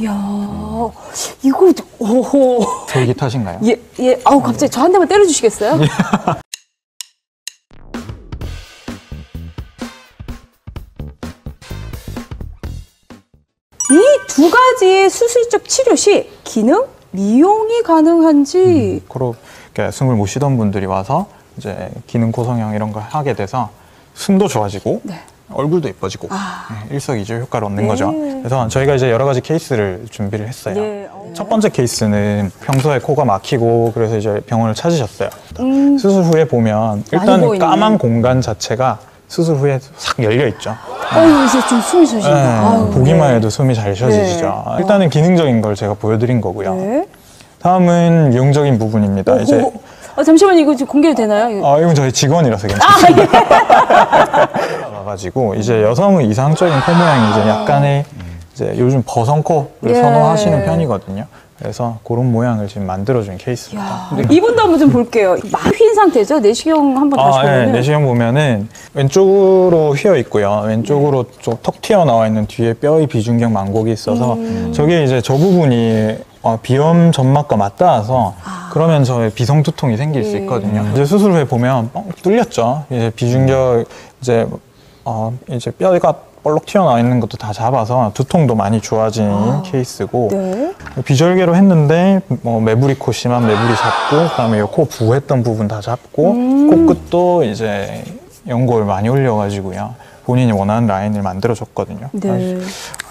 이야, 이거, 오호. 솔깃하신가요? 예, 예, 아우, 갑자기 저 한 대만 때려주시겠어요? 이 두 가지의 수술적 치료 시 기능 미용이 가능한지 코로 이렇게 숨을 못 쉬던 분들이 와서 이제 기능 고성형 이런 걸 하게 돼서 숨도 좋아지고 네. 얼굴도 예뻐지고 아. 네, 일석이조 효과를 얻는 네. 거죠. 그래서 저희가 이제 여러 가지 케이스를 준비를 했어요. 네, 어. 첫 번째 케이스는 평소에 코가 막히고 그래서 이제 병원을 찾으셨어요. 음, 수술 후에 보면 일단. 까만 공간 자체가 수술 후에 싹 열려 있죠. 어유 이제 좀 숨이 쉬신다. 네, 보기만 네. 해도 숨이 잘 쉬어지시죠. 네. 일단은 기능적인 걸 제가 보여드린 거고요. 네. 다음은 미용적인 부분입니다. 오, 이제 오, 아, 잠시만 이거 지금 공개도 되나요? 아, 이건 저희 직원이라서 괜찮습니다. 가지고 이제 여성의 이상적인 코 모양이 이제 약간의 이제 요즘 버선코를 예. 선호하시는 편이거든요. 그래서 그런 모양을 지금 만들어준 케이스입니다. 야, 이분도 한번 좀 볼게요. 많이 휜 상태죠? 내시경 한번 다시 아, 예, 보면. 내시경 보면은 왼쪽으로 휘어 있고요. 왼쪽으로 네. 좀턱 튀어나와 있는 뒤에 뼈의 비중격 망곡이 있어서 음. 저게 이제 저 부분이 어, 비염 점막과 맞닿아서 그러면 저 비성 두통이 생길 수 예. 있거든요. 이제 수술 후에 보면 뻥 뚫렸죠. 이제 비중격 이제 어, 이제 뼈가 볼록 튀어나와 있는 것도 다 잡아서 두통도 많이 좋아진 케이스고 네. 비절개로 했는데 뭐 매부리 코 심한 매부리 잡고 그다음에 코 부했던 부분 다 잡고 음. 코끝도 이제 연골 많이 올려가지고요 본인이 원하는 라인을 만들어줬거든요. 네. 아주,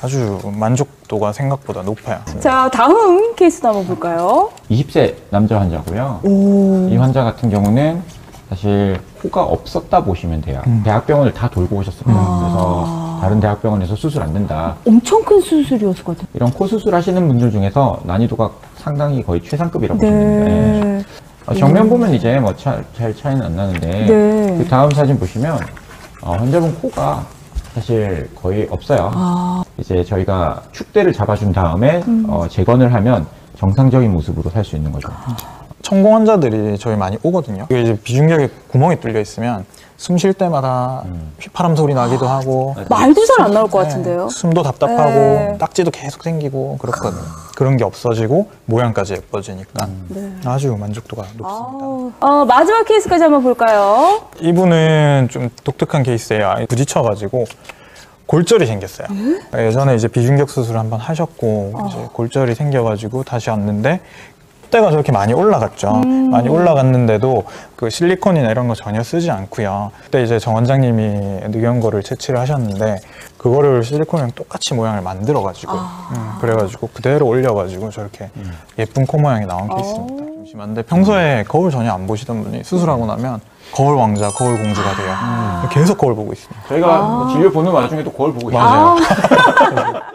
아주 만족도가 생각보다 높아요. 자, 다음 케이스도 한번 볼까요? 20세 남자 환자고요. 오. 이 환자 같은 경우는 사실 코가 없었다 보시면 돼요. 대학병원을 다 돌고 오셨습니다. 아. 그래서 다른 대학병원에서 수술 안 된다. 엄청 큰 수술이었을 것 같아요. 이런 코 수술 하시는 분들 중에서 난이도가 상당히 거의 최상급이라고 보시면 돼요. 네. 어, 정면 보면 이제 뭐잘 차이는 안 나는데 네. 그 다음 사진 보시면 어, 환자분 코가 사실 거의 없어요. 아. 이제 저희가 축대를 잡아준 다음에 음. 어, 재건을 하면 정상적인 모습으로 살 수 있는 거죠. 천공 환자들이 저희 많이 오거든요. 이게 이제 비중격에 구멍이 뚫려 있으면 숨 쉴 때마다 휘파람 소리 나기도 하고 말도 잘 안 나올 것 네, 같은데요. 숨도 답답하고 네. 딱지도 계속 생기고 그렇거든요. 그런 게 없어지고 모양까지 예뻐지니까 네. 아주 만족도가 높습니다. 어, 마지막 케이스까지 한번 볼까요? 이분은 좀 독특한 케이스예요. 부딪혀가지고 골절이 생겼어요. 예전에 이제 비중격 수술 한번 하셨고 이제 골절이 생겨가지고 다시 왔는데 때가 저렇게 많이 올라갔죠. 많이 올라갔는데도 그 실리콘이나 이런 거 전혀 쓰지 않고요. 그때 이제 정 원장님이 늑연고를 채취를 하셨는데 그거를 실리콘이랑 똑같이 모양을 만들어가지고 음, 그래가지고 그대로 올려가지고 저렇게 예쁜 코 모양이 나온 케이스입니다. 좀 심한데 평소에 거울 전혀 안 보시던 분이 수술하고 나면 거울 왕자, 거울 공주가 돼요. 계속 거울 보고 있습니다. 저희가 뭐 진료 보는 와중에도 거울 보고 있어요. 맞아요.